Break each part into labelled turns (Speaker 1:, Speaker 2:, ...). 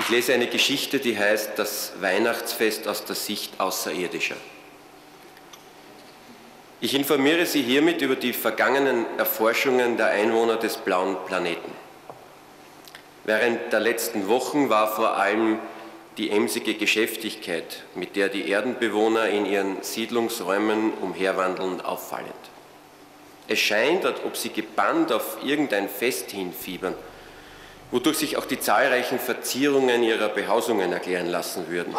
Speaker 1: Ich lese eine Geschichte, die heißt Das Weihnachtsfest aus der Sicht Außerirdischer. Ich informiere Sie hiermit über die vergangenen Erforschungen der Einwohner des blauen Planeten. Während der letzten Wochen war vor allem die emsige Geschäftigkeit, mit der die Erdenbewohner in ihren Siedlungsräumen umherwandeln, auffallend. Es scheint, als ob sie gebannt auf irgendein Fest hinfiebern – wodurch sich auch die zahlreichen Verzierungen ihrer Behausungen erklären lassen würden.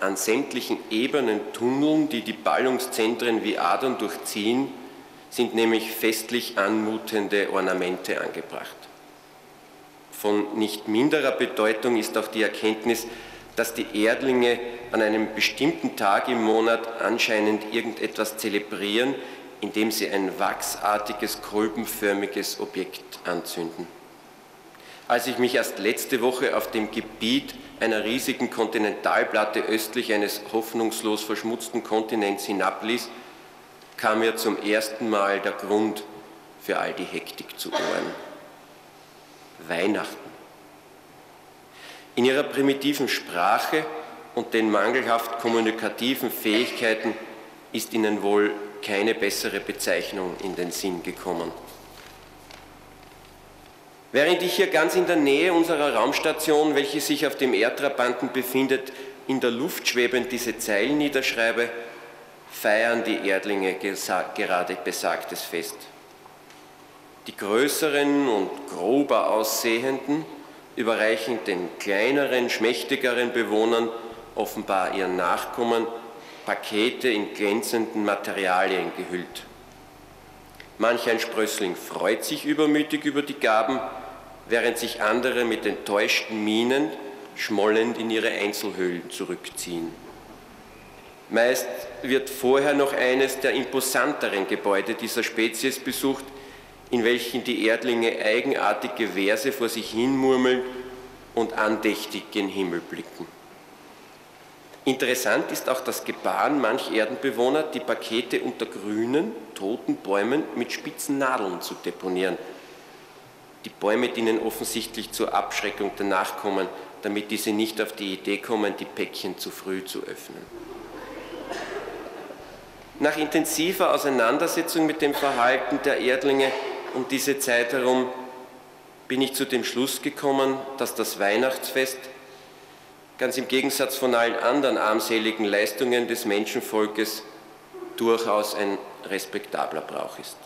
Speaker 1: An sämtlichen Ebenen Tunneln, die die Ballungszentren wie Adern durchziehen, sind nämlich festlich anmutende Ornamente angebracht. Von nicht minderer Bedeutung ist auch die Erkenntnis, dass die Erdlinge an einem bestimmten Tag im Monat anscheinend irgendetwas zelebrieren, indem sie ein wachsartiges, kolbenförmiges Objekt anzünden. Als ich mich erst letzte Woche auf dem Gebiet einer riesigen Kontinentalplatte östlich eines hoffnungslos verschmutzten Kontinents hinabließ, kam mir zum ersten Mal der Grund für all die Hektik zu Ohren. Weihnachten. In ihrer primitiven Sprache und den mangelhaft kommunikativen Fähigkeiten ist ihnen wohl keine bessere Bezeichnung in den Sinn gekommen. Während ich hier ganz in der Nähe unserer Raumstation, welche sich auf dem Erdtrabanten befindet, in der Luft schwebend diese Zeilen niederschreibe, feiern die Erdlinge gerade besagtes Fest. Die größeren und grober aussehenden überreichen den kleineren, schmächtigeren Bewohnern offenbar ihren Nachkommen Pakete in glänzenden Materialien gehüllt. Manch ein Sprössling freut sich übermütig über die Gaben, während sich andere mit enttäuschten Mienen schmollend in ihre Einzelhöhlen zurückziehen. Meist wird vorher noch eines der imposanteren Gebäude dieser Spezies besucht, in welchen die Erdlinge eigenartige Verse vor sich hinmurmeln und andächtig gen Himmel blicken. Interessant ist auch das Gebaren manch Erdenbewohner, die Pakete unter grünen, toten Bäumen mit spitzen Nadeln zu deponieren – die Bäume dienen offensichtlich zur Abschreckung der Nachkommen, damit diese nicht auf die Idee kommen, die Päckchen zu früh zu öffnen. Nach intensiver Auseinandersetzung mit dem Verhalten der Erdlinge um diese Zeit herum bin ich zu dem Schluss gekommen, dass das Weihnachtsfest ganz im Gegensatz von allen anderen armseligen Leistungen des Menschenvolkes durchaus ein respektabler Brauch ist.